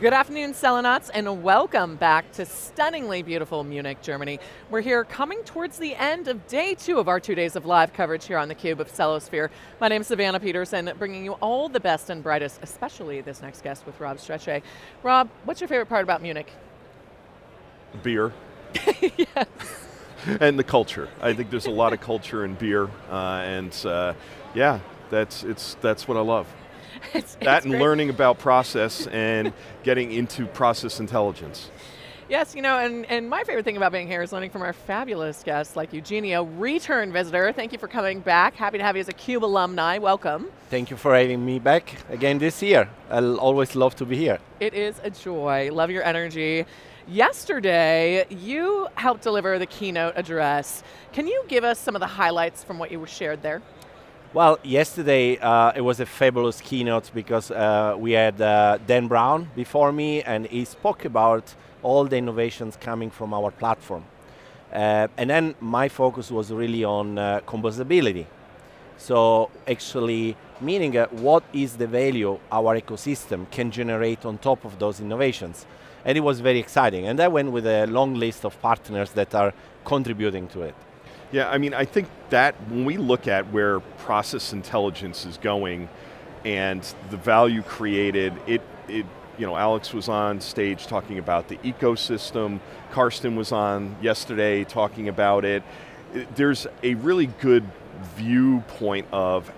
Good afternoon, Celonauts, and welcome back to stunningly beautiful Munich, Germany. We're here coming towards the end of day two of our two days of live coverage here on theCUBE of Celosphere. My name is Savannah Peterson, bringing you all the best and brightest, especially this next guest with Rob Strechay. Rob, what's your favorite part about Munich? Beer. yes. and the culture. I think there's a lot of culture in beer, uh, and uh, yeah, that's, it's, that's what I love. It's, that it's and great. learning about process and getting into process intelligence. Yes, you know, and, and my favorite thing about being here is learning from our fabulous guests like Eugenio, return visitor. Thank you for coming back. Happy to have you as a CUBE alumni. Welcome. Thank you for having me back again this year. I'll always love to be here. It is a joy. Love your energy. Yesterday, you helped deliver the keynote address. Can you give us some of the highlights from what you were shared there? Well, yesterday uh, it was a fabulous keynote because uh, we had uh, Dan Brown before me and he spoke about all the innovations coming from our platform. Uh, and then my focus was really on uh, composability. So actually meaning uh, what is the value our ecosystem can generate on top of those innovations. And it was very exciting. And I went with a long list of partners that are contributing to it. Yeah, I mean, I think that when we look at where process intelligence is going and the value created, it, it you know, Alex was on stage talking about the ecosystem, Karsten was on yesterday talking about it. There's a really good viewpoint of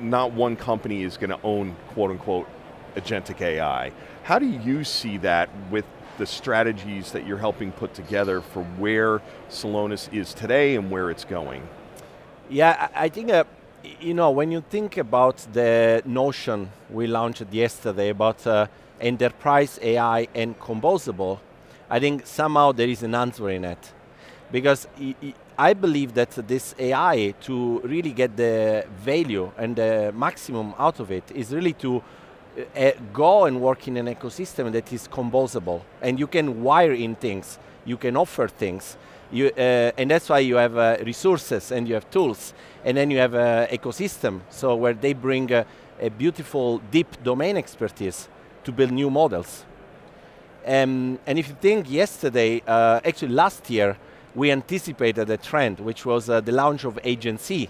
not one company is going to own quote unquote agentic AI. How do you see that with the strategies that you're helping put together for where Celonis is today and where it's going? Yeah, I think, uh, you know, when you think about the notion we launched yesterday about uh, enterprise AI and composable, I think somehow there is an answer in it. Because I- believe that this AI, to really get the value and the maximum out of it, is really to go and work in an ecosystem that is composable. And you can wire in things, you can offer things, you, uh, and that's why you have uh, resources and you have tools, and then you have an ecosystem, so where they bring uh, a beautiful, deep domain expertise to build new models. Um, and if you think yesterday, uh, actually last year, we anticipated a trend, which was uh, the launch of AgentC.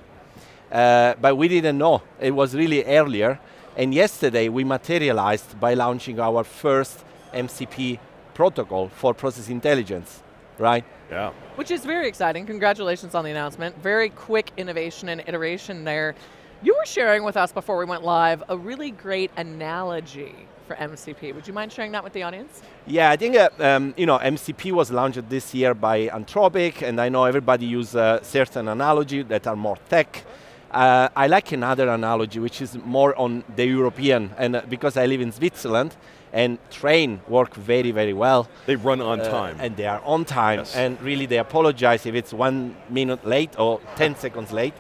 Uh, but we didn't know, it was really earlier. And yesterday we materialized by launching our first MCP protocol for process intelligence, right? Yeah. Which is very exciting. Congratulations on the announcement. Very quick innovation and iteration there. You were sharing with us before we went live a really great analogy for MCP. Would you mind sharing that with the audience? Yeah, I think uh, um, you know MCP was launched this year by Anthropic, and I know everybody use uh, certain analogy that are more tech. Uh, I like another analogy, which is more on the European, and uh, because I live in Switzerland, and train work very, very well. They run on Uh, time. and they are on time, Yes. and really they apologize if it's one minute late or 10 seconds late.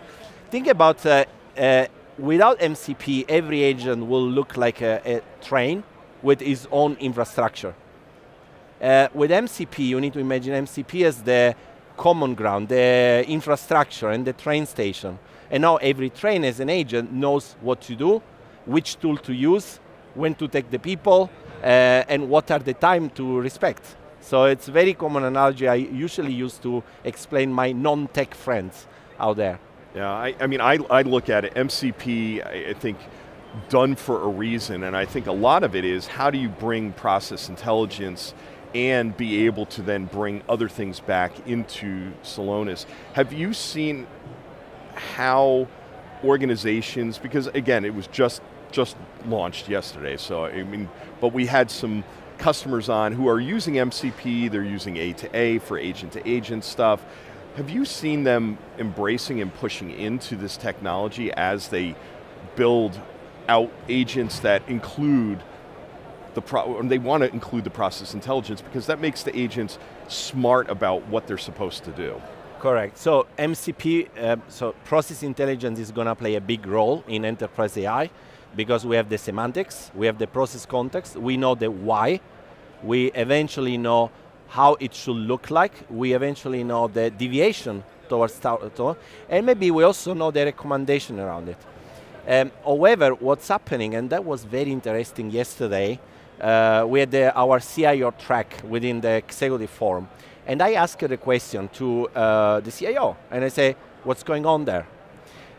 Think about, uh, uh, without MCP, every agent will look like a, a train with its own infrastructure. Uh, with MCP, you need to imagine MCP as the common ground, the infrastructure and the train station. And now every train as an agent knows what to do, which tool to use, when to take the people, uh, and what are the time to respect. So it's a very common analogy I usually use to explain my non-tech friends out there. Yeah, I, I mean, I, I look at it, MCP, I, I think, done for a reason, and I think a lot of it is how do you bring process intelligence and be able to then bring other things back into Celonis. Have you seen how organizations, because again, it was just, just launched yesterday, so I mean, but we had some customers on who are using MCP, they're using A to A for agent to agent stuff. Have you seen them embracing and pushing into this technology as they build out agents that include the pro and they want to include the process intelligence because that makes the agents smart about what they're supposed to do. Correct. So MCP, uh, so process intelligence is going to play a big role in enterprise AI because we have the semantics, we have the process context, we know the why, we eventually know how it should look like, we eventually know the deviation towards, to, and maybe we also know the recommendation around it. Um, however, what's happening, and that was very interesting yesterday, uh, we had the, our CIO track within the executive forum. And I asked the question to uh, the CIO, and I say, what's going on there?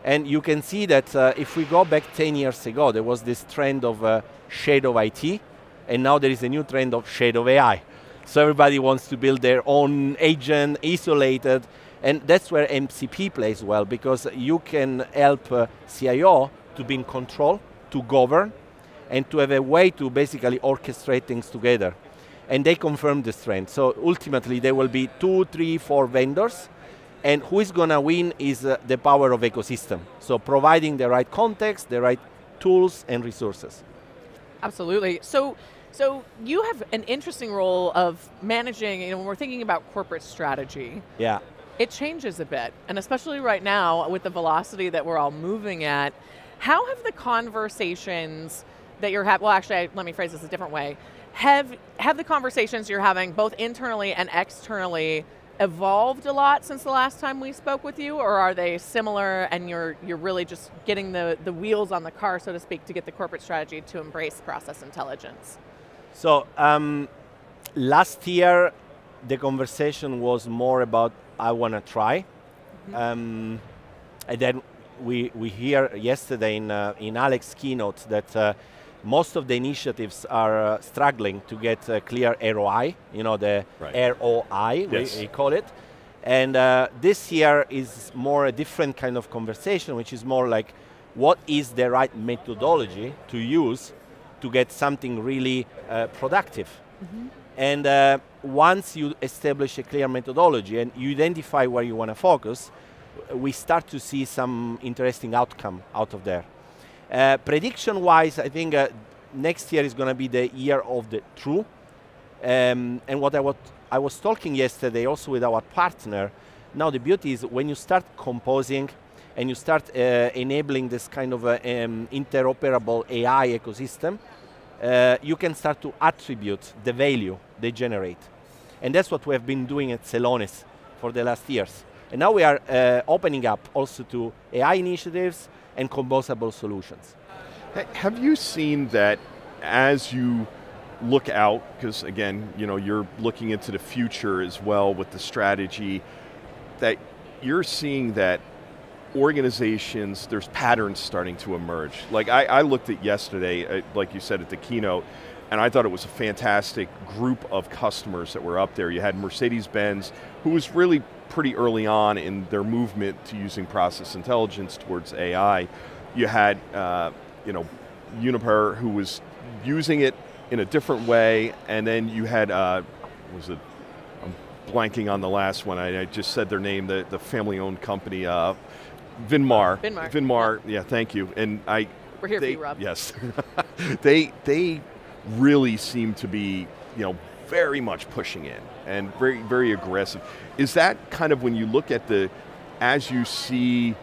And you can see that uh, if we go back 10 years ago, there was this trend of uh, shadow IT, and now there is a new trend of shadow AI. So everybody wants to build their own agent, isolated, and that's where MCP plays well, because you can help uh, CIO to be in control, to govern, and to have a way to basically orchestrate things together. And they confirm this trend. So ultimately there will be two, three, four vendors, and who is going to win is uh, the power of ecosystem. So providing the right context, the right tools and resources. Absolutely. So, so you have an interesting role of managing, you know, when we're thinking about corporate strategy. Yeah. It changes a bit, and especially right now with the velocity that we're all moving at, how have the conversations that you're having, well actually, I, let me phrase this a different way, have, have the conversations you're having both internally and externally evolved a lot since the last time we spoke with you, or are they similar and you're, you're really just getting the, the wheels on the car, so to speak, to get the corporate strategy to embrace process intelligence? So um, last year, the conversation was more about I want to try. Mm -hmm. um, and then we, we hear yesterday in, uh, in Alex's keynote that uh, most of the initiatives are uh, struggling to get a clear ROI, you know, the right. ROI, yes. we, we, call it. And uh, this year is more a different kind of conversation, which is more like, what is the right methodology to use to get something really uh, productive? Mm -hmm. And uh, once you establish a clear methodology and you identify where you want to focus, we start to see some interesting outcome out of there. Uh, Prediction-wise, I think uh, next year is going to be the year of the true. Um, and what I, what I was talking yesterday also with our partner, now the beauty is when you start composing and you start uh, enabling this kind of uh, um, interoperable AI ecosystem, uh, you can start to attribute the value they generate. And that's what we have been doing at Celonis for the last years. And now we are uh, opening up also to AI initiatives and composable solutions. Have you seen that as you look out, because again, you know, you're looking into the future as well with the strategy, that you're seeing that organizations, there's patterns starting to emerge. Like I, I looked at yesterday, uh, like you said at the keynote, and I thought it was a fantastic group of customers that were up there. You had Mercedes-Benz, who was really pretty early on in their movement to using process intelligence towards AI. You had, uh, you know, Uniper who was using it in a different way, and then you had, uh, was it, I'm blanking on the last one, I, I just said their name, the, the family-owned company, uh, Vinmar. Vinmar. Vinmar, yeah. yeah, thank you. And I, We're here they, for you, Rob. Yes. they, they really seem to be, you know, very much pushing in and very, very aggressive. Is that kind of when you look at the, as you see,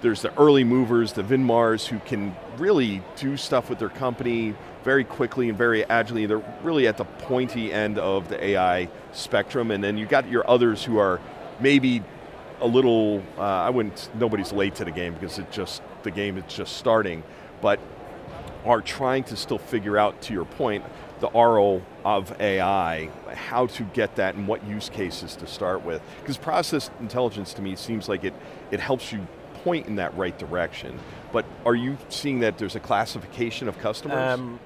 there's the early movers, the Vinmars who can really do stuff with their company very quickly and very agilely. They're really at the pointy end of the AI spectrum, and then you got your others who are maybe a little. Uh, I wouldn't. Nobody's late to the game because it just the game is just starting, but are trying to still figure out, to your point, the RO of AI, how to get that and what use cases to start with. Because process intelligence to me seems like it, it helps you point in that right direction. But are you seeing that there's a classification of customers? Um,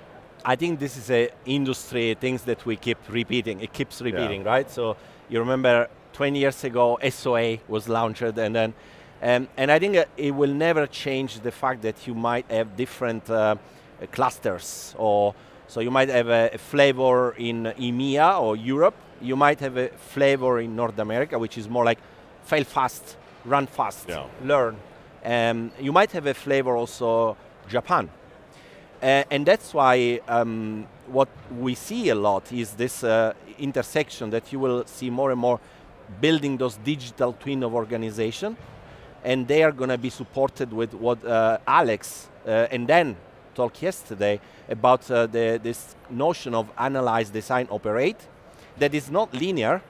I think this is a industry things that we keep repeating. It keeps repeating, yeah. right? So you remember 20 years ago, SOA was launched and then, um, and I think it will never change the fact that you might have different uh, clusters or so you might have a, a, flavor in EMEA or Europe. You might have a flavor in North America, which is more like fail fast, run fast, yeah. learn. Um, you might have a flavor also Japan. Uh, and that's why um, what we see a lot is this uh, intersection that you will see more and more building those digital twin of organization and they are going to be supported with what uh, Alex uh, and then talked yesterday about uh, the, this notion of analyze, design, operate that is not linear,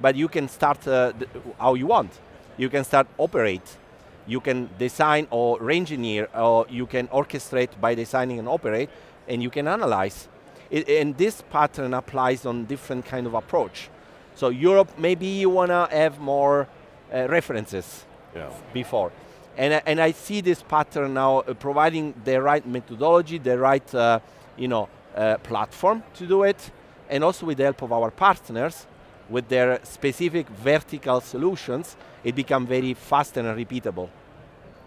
but you can start uh, how you want. You can start operate. You can design or re-engineer, or you can orchestrate by designing and operate, and you can analyze. It, and this pattern applies on different kind of approach. So Europe, maybe you want to have more uh, references Yeah. before. And, I- and I see this pattern now uh, providing the right methodology, the right uh, you know, uh, platform to do it, and also with the help of our partners, with their specific vertical solutions, it become very fast and repeatable.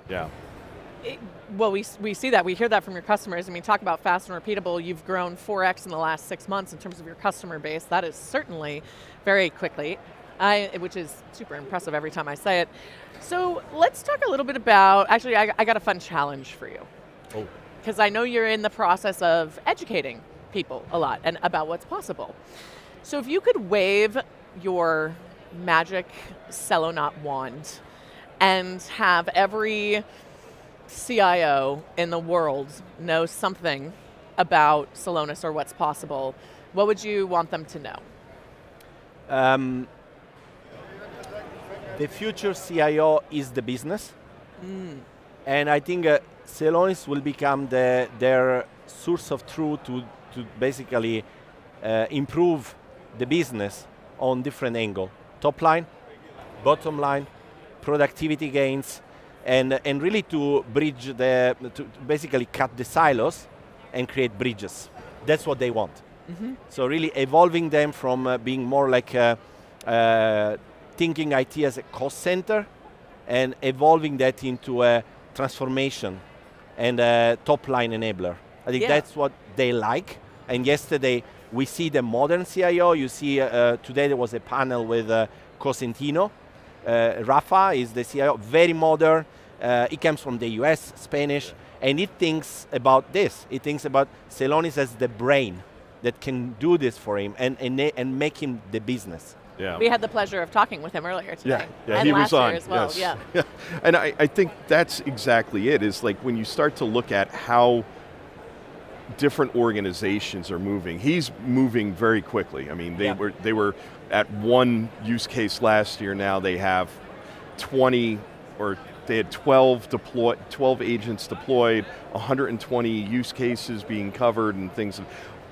Yeah. It- well, we, we see that. We hear that from your customers. I mean, talk about fast and repeatable. You've grown 4x in the last six months in terms of your customer base. That is certainly very quickly, I, which is super impressive every time I say it. So let's talk a little bit about, actually, I, I got a fun challenge for you. Oh. Because I know you're in the process of educating people a lot and about what's possible. So if you could wave your magic Celonaut wand and have every CIO in the world know something about Celonis or what's possible, what would you want them to know? Um, the future CIO is the business, and I think uh, Celonis will become the, their source of truth to, to basically uh, improve the business on different angle, top line, bottom line, productivity gains, and and really to bridge the to basically cut the silos and create bridges. That's what they want. So really evolving them from uh, being more like uh, uh, thinking IT as a cost center and evolving that into a transformation and a top line enabler. I think Yeah. that's what they like. And yesterday we see the modern CIO. You see uh, today there was a panel with uh, Cosentino. Uh, Rafa is the CIO, very modern. Uh, he comes from the US, Spanish, and he thinks about this. He thinks about Celonis as the brain that can do this for him and, and, and make him the business. Yeah. We had the pleasure of talking with him earlier today. Yeah, yeah, and he last was on. year as well. yes. Yeah. and I, I think that's exactly it. Is like when you start to look at how different organizations are moving. He's moving very quickly. I mean, they Yeah. were they were at one use case last year. Now they have twenty or they had 12 deploy, 12 agents deployed, 120 use cases being covered and things.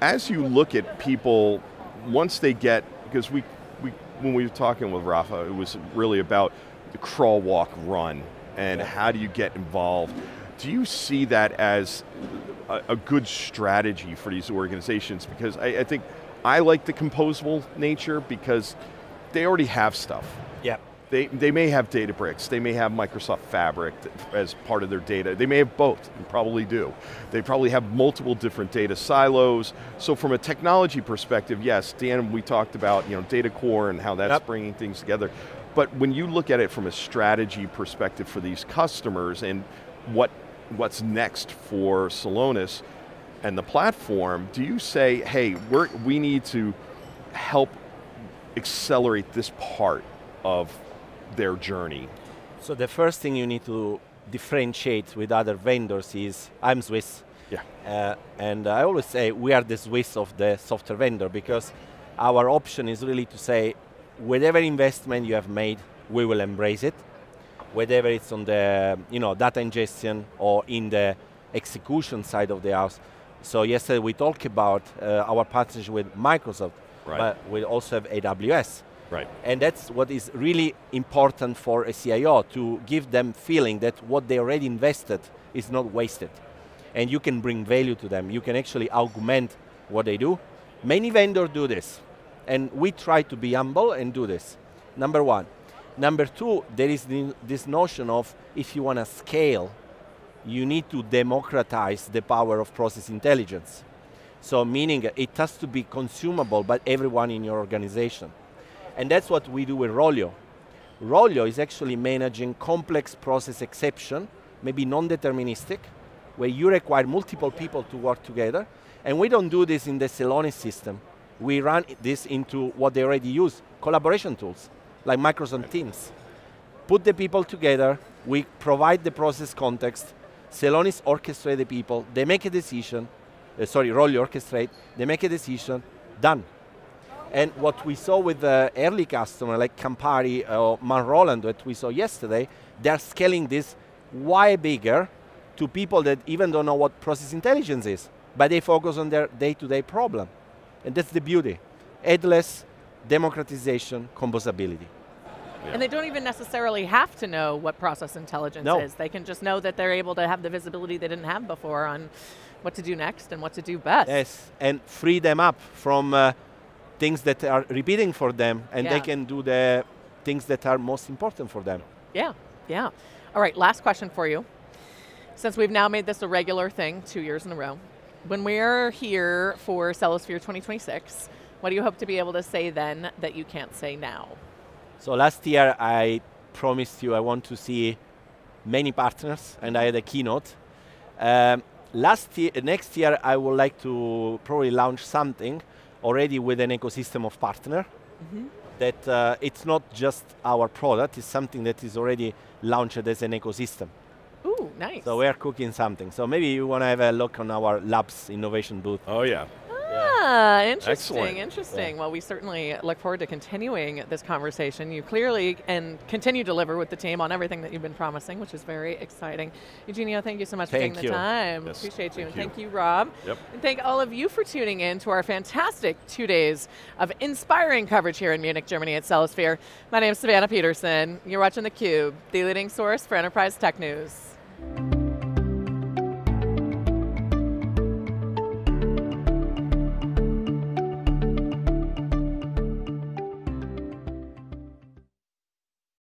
As you look at people, once they get, because we, we when we were talking with Rafa, it was really about the crawl, walk, run, and how do you get involved. Do you see that as a, a good strategy for these organizations? Because I, I think I like the composable nature because they already have stuff. Yeah. They, they may have Databricks, they may have Microsoft Fabric as part of their data. They may have both, probably do. They probably have multiple different data silos. So from a technology perspective, yes, Dan, we talked about you know, data core and how that's Yep. bringing things together. But when you look at it from a strategy perspective for these customers and what, what's next for Celonis and the platform, do you say, hey, we're, we need to help accelerate this part of their journey? So the first thing you need to differentiate with other vendors is I'm Swiss. Yeah. Uh, and I always say we are the Swiss of the software vendor because our option is really to say whatever investment you have made, we will embrace it. Whether it's on the you know data ingestion or in the execution side of the house. So yesterday we talked about uh, our partnership with Microsoft, Right. but we also have AWS. Right. And that's what is really important for a CIO to give them feeling that what they already invested is not wasted. And you can bring value to them. You can actually augment what they do. Many vendors do this. And we try to be humble and do this. Number one. Number two, there is this notion of if you want to scale, you need to democratize the power of process intelligence. So meaning it has to be consumable by everyone in your organization. And that's what we do with Rollio. Rollio is actually managing complex process exception, maybe non-deterministic, where you require multiple people to work together. And we don't do this in the Celonis system. We run this into what they already use, collaboration tools, like Microsoft Teams. Put the people together, we provide the process context, Celonis orchestrate the people, they make a decision, uh, sorry, Rollio orchestrate, they make a decision, done. And what we saw with the early customer like Campari or Man Roland that we saw yesterday, they're scaling this way bigger to people that even don't know what process intelligence is. but they focus on their day-to-day problem. And that's the beauty. Headless, democratization, composability. Yeah. And they don't even necessarily have to know what process intelligence no. is. They can just know that they're able to have the visibility they didn't have before on what to do next and what to do best. Yes, and free them up from uh, things that are repeating for them, and yeah. they can do the things that are most important for them. Yeah, yeah. All right, last question for you. Since we've now made this a regular thing two years in a row, when we're here for Celosphere 2026, what do you hope to be able to say then that you can't say now? So last year I promised you I want to see many partners, and I had a keynote. Um, last year, next year I would like to probably launch something already with an ecosystem of partner. Mm-hmm. That uh, it's not just our product; it's something that is already launched as an ecosystem. Ooh, nice. So we're cooking something. So maybe you want to have a look on our labs innovation booth. Oh yeah. Ah, interesting, Excellent. interesting. Yeah. Well, we certainly look forward to continuing this conversation. You clearly and continue to deliver with the team on everything that you've been promising, which is very exciting. Eugenio, thank you so much thank for taking you. the time. Yes, Appreciate you. thank and you. thank you, Rob. Yep. And thank all of you for tuning in to our fantastic two days of inspiring coverage here in Munich, Germany at Celosphere. My name is Savannah Peterson. You're watching theCUBE, the leading source for enterprise tech news.